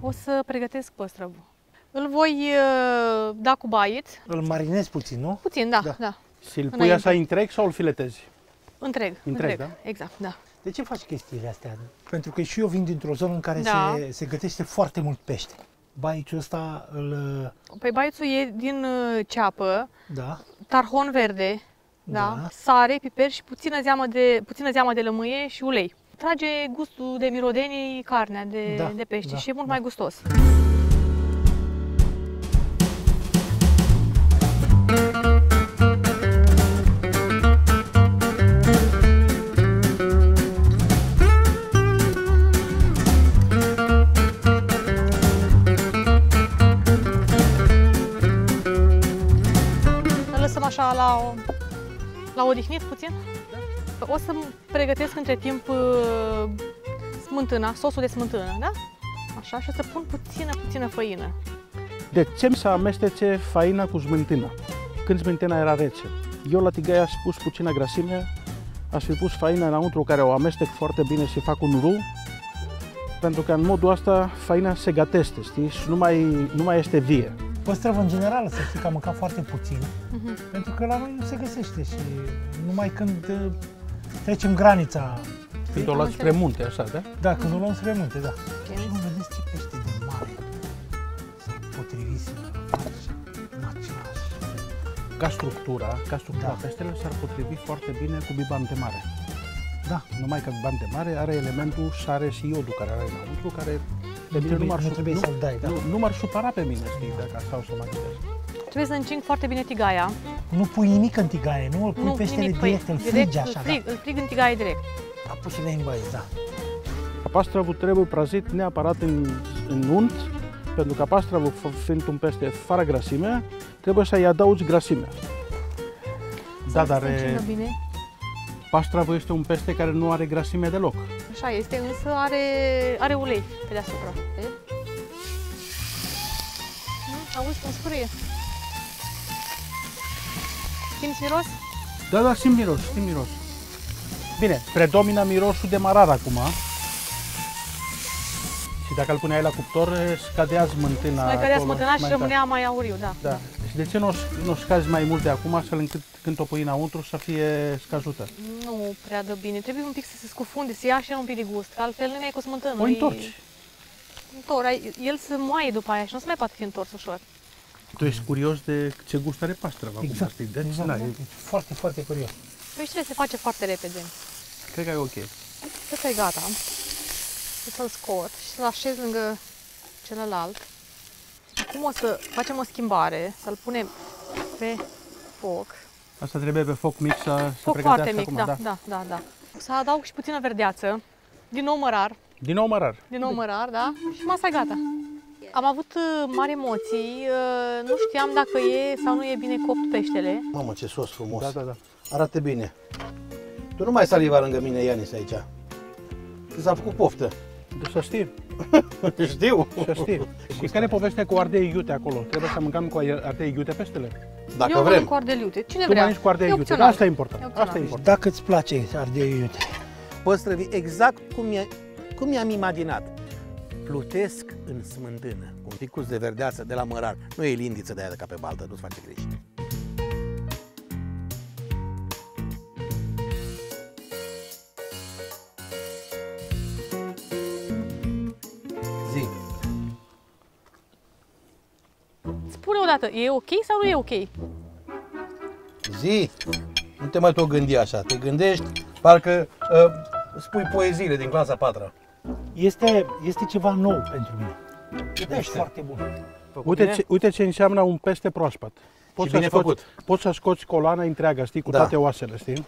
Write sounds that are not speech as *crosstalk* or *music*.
O să pregătesc păstrăvul. Îl voi uh, da cu bait, Îl marinezi puțin, nu? puțin, da, Da. da, Și îl pui Înainte. așa întreg sau îl filetezi? întreg, Întreg, da? Exact, da. De ce faci chestiile astea? Pentru că și eu vin dintr-o zonă în care Da. se, se gătește foarte mult pește. Baiciul ăsta îl... Păi baițul e din uh, ceapă, Da, tarhon verde, da, Da. sare, piper și puțină zeamă de, puțină zeamă de lămâie și ulei. Trage gustul de mirodenii carnea de, Da, de pește da, și e mult da. mai gustos. La, o, la odihnit puțin. O să pregătesc între timp uh, smântâna, sosul de smântână, da? Așa, și o să pun puțină, puțină făină. De ce să amestece faina cu smântână? Când smântâna era rece. Eu la tigaie aș pus puțină grăsime, aș fi pus faina înăuntru care o amestec foarte bine și fac un ru, pentru că în modul ăsta faina se gătește, știi? Și nu mai, nu mai este vie. Păstrăv în general, să știi că am mâncat foarte puțin, Mhm. pentru că la noi nu se găsește și numai când uh, trecem granița, Când o luați spre munte, așa, da? da, când o luăm spre munte, da. Ok. Și nu vedeți ce pește de mare s-au potrivit să faci în același. Ca structura, ca structura Da. peștele s-ar potrivi foarte bine cu bibante mare. Da, Numai că bibante mare are elementul sare și iodul care are înăuntru, care pe nu mine nu trebuie, m-ar, nu su- trebuie nu, să-l dai, da. nu, nu m-ar supăra pe mine, știi, dacă stau să mă gândesc. Trebuie să încing foarte bine tigaia. Nu pui nimic în tigaie, nu? Îl pui peștele nimic, direct, îl frigi îl așa, frig, da. îl frig în tigaie direct. A pus și în baie, da. Pastravul trebuie prăjit neapărat în, în unt, pentru că pastravul, f- fiind un pește fără grăsime, trebuie să-i adaugi grăsime. Da, Să dar se încingă e, bine. Pastravul este un pește care nu are grăsime deloc. Așa este, însă are, are ulei pe deasupra. vezi? Mm, Auzi cum scurâie? Simți miros? Da, da, simt miros, simt miros. Bine, predomina mirosul de marar acum. Și dacă îl puneai la cuptor, scadea smântâna Mai cădea acolo, smântâna și mai tare. rămânea mai auriu, da. Da. Și de ce nu o sc- nu o scazi mai mult de acum, astfel încât când o pui înăuntru să fie scăzută? Nu prea dă bine. Trebuie un pic să se scufunde, să ia și el un pic de gust, că altfel nu e cu smântână. O e- întorci. Întor, ai- el se moaie după aia și nu se mai poate fi întors ușor. Tu ești curios de ce gust are pastrava acum, Exact, știi? Deci, exact. na, da. e- E foarte, foarte curios. Peștele se face foarte repede. cred că e ok. Cred că e gata. O să-l scot și să-l așez lângă celălalt. Acum o să facem o schimbare, să-l punem pe foc. Asta trebuie pe foc mic să se Foc pregătească foarte mic, acum, da, da, da, da. O să adaug și puțină verdeață, din nou mărar, Din nou mărar. din nou mărar, da? Și masa e gata. Am avut uh, mari emoții, uh, nu știam dacă e sau nu e bine copt peștele. Mamă, ce sos frumos. Da, da, da. Arată bine. Tu nu mai saliva lângă mine, Ianis, aici. Ți s-a făcut poftă. Deci să știi, *laughs* Știu. să știi. Și care e povestea cu ardei iute acolo? Trebuie să mâncăm cu ardei iute peștele? Dacă Eu vrem. mănânc cu ardei iute. Cine Tu vrea? mănânci cu ardei E iute. opțional. Asta e important. E opțional. Asta e important. Dacă îți place ardei iute. Păstrăvii exact cum, e, cum i-am imaginat. Plutesc în smântână, cu un picuț de verdeață de la mărar. Nu e lindiță de aia de ca pe baltă, nu-ți face greș. Spune odată, e ok sau nu e ok? Zi. Nu te mai tot gândi așa. Te gândești, parcă uh, spui poeziile din clasa 4 Este, este ceva nou pentru mine. E pește. foarte bun. Uite ce, uite ce înseamnă un pește proaspăt. Și să bine scoți, făcut. Poți să scoți coloana întreagă, știi, cu Da. toate oasele, știi?